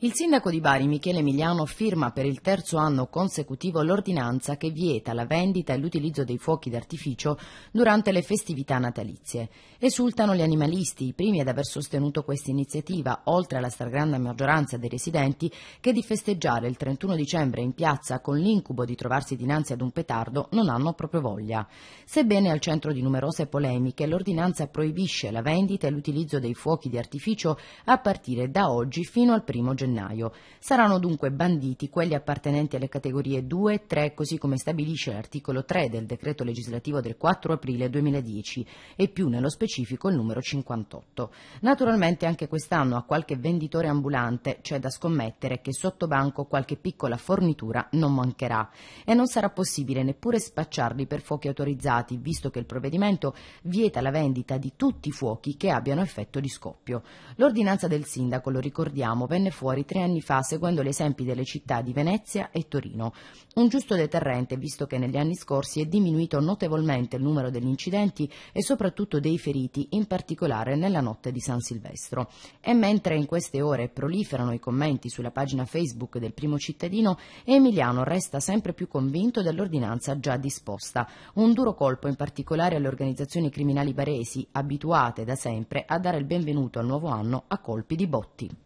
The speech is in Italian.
Il sindaco di Bari, Michele Emiliano, firma per il terzo anno consecutivo l'ordinanza che vieta la vendita e l'utilizzo dei fuochi d'artificio durante le festività natalizie. Esultano gli animalisti, i primi ad aver sostenuto questa iniziativa, oltre alla stragrande maggioranza dei residenti, che di festeggiare il 31 dicembre in piazza con l'incubo di trovarsi dinanzi ad un petardo non hanno proprio voglia. Sebbene al centro di numerose polemiche, l'ordinanza proibisce la vendita e l'utilizzo dei fuochi di artificio a partire da oggi fino al primo gennaio gennaio. Saranno dunque banditi quelli appartenenti alle categorie 2 e 3, così come stabilisce l'articolo 3 del decreto legislativo del 4 aprile 2010 e più nello specifico il numero 58. Naturalmente anche quest'anno a qualche venditore ambulante c'è da scommettere che sotto banco qualche piccola fornitura non mancherà e non sarà possibile neppure spacciarli per fuochi autorizzati, visto che il provvedimento vieta la vendita di tutti i fuochi che abbiano effetto di scoppio. L'ordinanza del sindaco, lo ricordiamo, venne fuori fuori tre anni fa seguendo gli esempi delle città di Venezia e Torino. Un giusto deterrente visto che negli anni scorsi è diminuito notevolmente il numero degli incidenti e soprattutto dei feriti, in particolare nella notte di San Silvestro. E mentre in queste ore proliferano i commenti sulla pagina Facebook del primo cittadino, Emiliano resta sempre più convinto dell'ordinanza già disposta. Un duro colpo in particolare alle organizzazioni criminali baresi, abituate da sempre a dare il benvenuto al nuovo anno a colpi di botti.